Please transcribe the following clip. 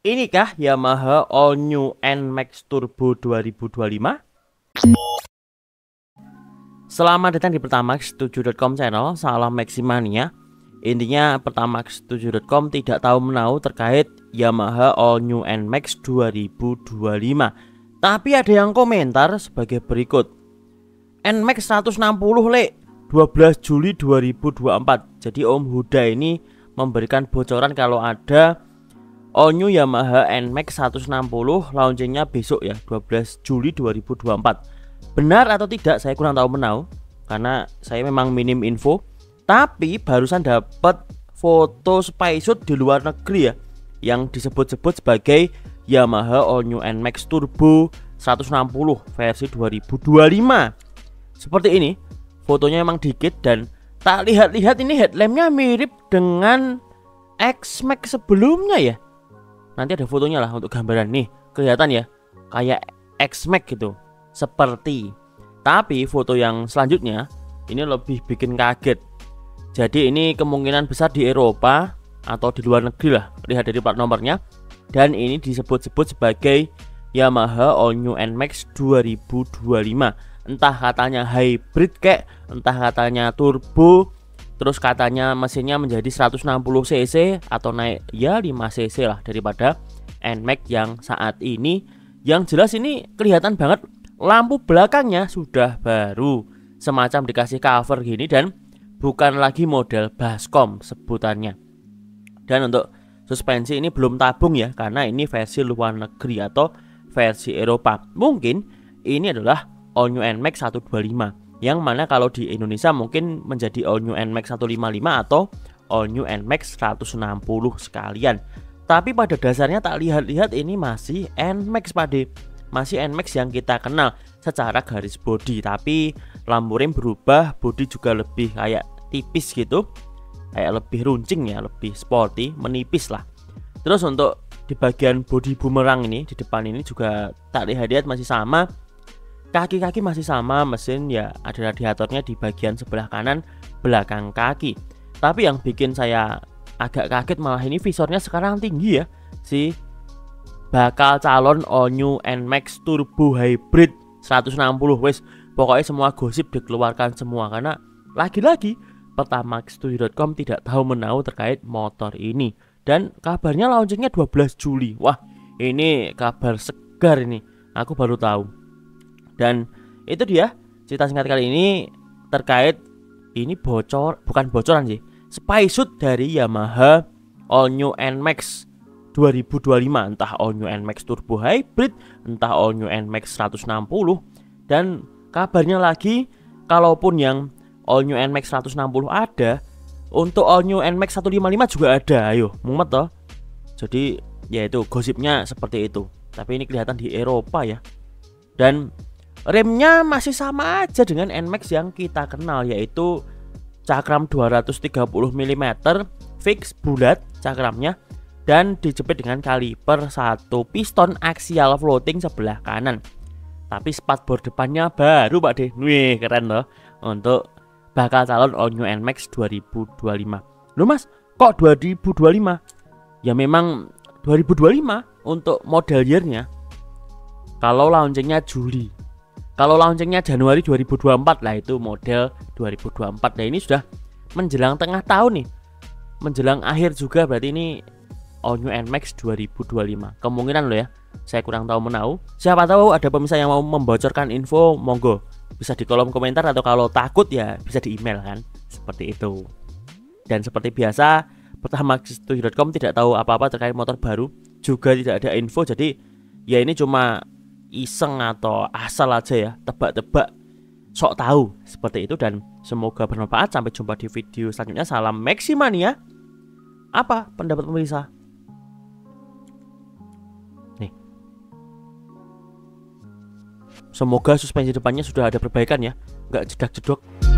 Inikah Yamaha All New NMAX Turbo 2025? Selamat datang di Pertamax7.com channel, salam Maximania. Intinya Pertamax7.com tidak tahu menau terkait Yamaha All New NMAX 2025 Tapi ada yang komentar sebagai berikut. NMAX 160 le 12 Juli 2024 Jadi Om Huda ini memberikan bocoran kalau ada All New Yamaha NMAX 160 launchingnya besok ya 12 Juli 2024 Benar atau tidak saya kurang tahu menau Karena saya memang minim info. Tapi barusan dapat foto spysuit di luar negeri ya Yang disebut-sebut sebagai Yamaha All New NMAX Turbo 160 versi 2025 Seperti ini Fotonya emang dikit dan tak lihat-lihat ini headlampnya mirip dengan X-Max sebelumnya ya nanti ada fotonya lah untuk gambaran nih. Kelihatan ya kayak X-Max gitu. Seperti. Tapi foto yang selanjutnya ini lebih bikin kaget. Jadi ini kemungkinan besar di Eropa atau di luar negeri lah lihat dari plat nomornya. Dan ini disebut-sebut sebagai Yamaha All New NMAX 2025 entah katanya hybrid kek entah katanya turbo terus katanya mesinnya menjadi 160 cc atau naik ya 5 cc lah daripada NMAX yang saat ini. Yang jelas ini kelihatan banget lampu belakangnya sudah baru. Semacam dikasih cover gini dan bukan lagi model baskom sebutannya. Dan untuk suspensi ini belum tabung ya karena ini versi luar negeri atau versi Eropa. Mungkin ini adalah all new NMAX 125 yang mana kalau di Indonesia mungkin menjadi All New NMAX 155 atau All New NMAX 160 sekalian. Tapi pada dasarnya tak lihat-lihat ini masih NMAX pade. Masih NMAX yang kita kenal secara garis body, tapi lampu rem berubah, body juga lebih kayak tipis gitu. Kayak lebih runcing ya, lebih sporty, menipis lah. Terus untuk di bagian body bumerang ini di depan ini juga tak lihat-lihat masih sama Kaki-kaki masih sama, mesin ya ada radiatornya di bagian sebelah kanan belakang kaki. Tapi yang bikin saya agak kaget malah ini visornya sekarang tinggi ya. Si bakal calon all new NMAX Turbo Hybrid 160 wes pokoknya semua gosip dikeluarkan semua karena lagi-lagi Pertamax.com tidak tahu menau terkait motor ini dan kabarnya launchingnya 12 Juli wah ini kabar segar ini aku baru tahu dan itu dia cerita singkat kali ini terkait ini bocor, bukan bocoran sih. Spy suit dari Yamaha All New NMAX 2025 entah All New NMAX Turbo Hybrid, entah All New NMAX 160 dan kabarnya lagi kalaupun yang All New NMAX 160 ada untuk All New NMAX 155 juga ada. Ayo mumet toh. Jadi ya itu gosipnya seperti itu. Tapi ini kelihatan di Eropa ya. Dan Remnya masih sama aja dengan NMAX yang kita kenal yaitu cakram 230 mm fix bulat cakramnya dan dijepit dengan kaliper satu piston axial floating sebelah kanan. Tapi spatbor depannya baru Pak De. Wih, keren loh untuk bakal calon All New NMAX 2025. Loh Mas, kok 2025? Ya memang 2025 untuk model year-nya. Kalau launchingnya Juli kalau launchingnya Januari 2024 lah itu model 2024. Nah ini sudah menjelang tengah tahun nih. Menjelang akhir juga berarti ini All New NMAX 2025. Kemungkinan loh ya. Saya kurang tahu menau. Siapa tahu ada pemirsa yang mau membocorkan info, monggo bisa di kolom komentar atau kalau takut ya bisa di email kan. Seperti itu. Dan seperti biasa, pertama tidak tahu apa-apa terkait motor baru, juga tidak ada info. Jadi ya ini cuma iseng atau asal aja ya tebak-tebak sok tahu seperti itu. Dan semoga bermanfaat. Sampai jumpa di video selanjutnya. Salam Maximania. Apa pendapat pemirsa? Nih. Semoga suspensi depannya sudah ada perbaikan ya. Nggak jedak jedok